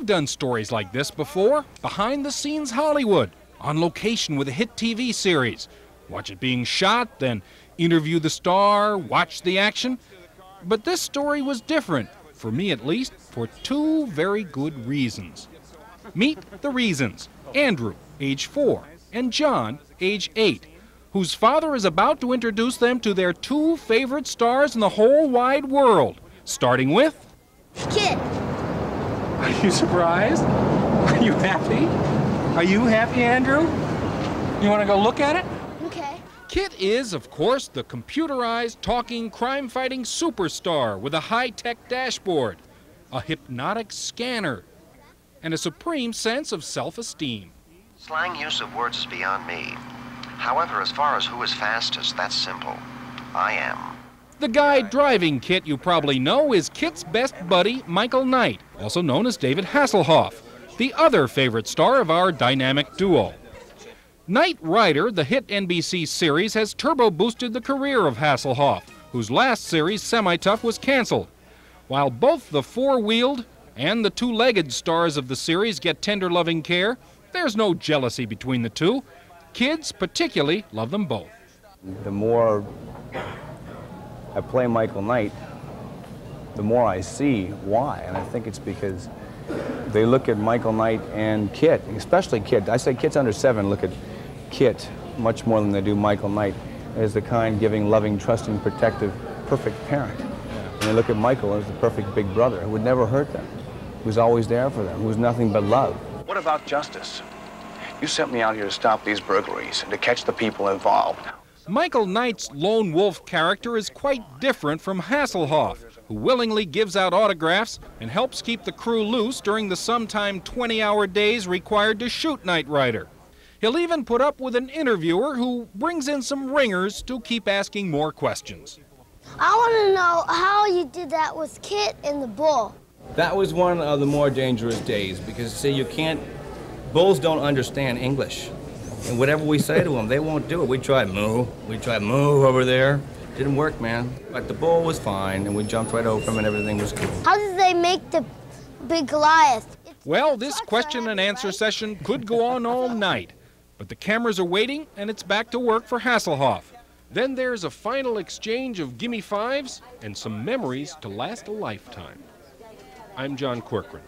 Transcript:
I've done stories like this before, behind the scenes Hollywood, on location with a hit TV series. Watch it being shot, then interview the star, watch the action. But this story was different, for me at least, for two very good reasons. Meet the reasons Andrew, age four, and John, age eight, whose father is about to introduce them to their two favorite stars in the whole wide world, starting with. Are you surprised? Are you happy? Are you happy, Andrew? You want to go look at it? Okay. KITT is, of course, the computerized, talking, crime fighting superstar with a high tech dashboard, a hypnotic scanner, and a supreme sense of self esteem. Slang use of words is beyond me. However, as far as who is fastest, that's simple. I am. The guy driving KITT, you probably know, is KITT's best buddy, Michael Knight, also known as David Hasselhoff, the other favorite star of our dynamic duo. Knight Rider, the hit NBC series, has turbo boosted the career of Hasselhoff, whose last series, Semi Tough, was canceled. While both the four wheeled and the two legged stars of the series get tender loving care, there's no jealousy between the two. Kids, particularly, love them both. The more I play Michael Knight, the more I see why. And I think it's because they look at Michael Knight and KITT, especially KITT. I say Kit's under seven, look at KITT much more than they do Michael Knight as the kind, giving, loving, trusting, protective, perfect parent. And they look at Michael as the perfect big brother who would never hurt them, who's always there for them, who's nothing but love. What about justice? You sent me out here to stop these burglaries and to catch the people involved. Michael Knight's lone wolf character is quite different from Hasselhoff, who willingly gives out autographs and helps keep the crew loose during the sometime 20 hour days required to shoot Knight Rider. He'll even put up with an interviewer who brings in some ringers to keep asking more questions. I want to know how you did that with KITT and the bull. That was one of the more dangerous days because, see, you can't, bulls don't understand English. And whatever we say to them, they won't do it. We tried moo, we tried moo over there. Didn't work, man. But the bull was fine, and we jumped right over him, and everything was cool. How did they make the big Goliath? It's Well, this question and answer right? session could go on all night, but the cameras are waiting and it's back to work for Hasselhoff. Then there's a final exchange of gimme fives and some memories to last a lifetime. I'm John Corcoran.